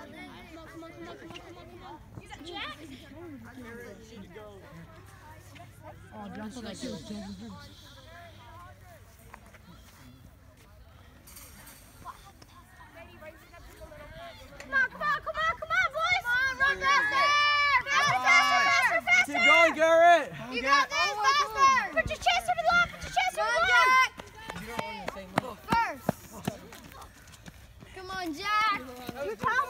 Come on, come that Jack? I can't Come on, come on, come on, come on, boys! Come on, run faster! Faster, faster, faster, faster! Keep going, Garrett! You got this, faster! Put your chest over the lock, put your chest over the lock! First! Come on, Jack! You're!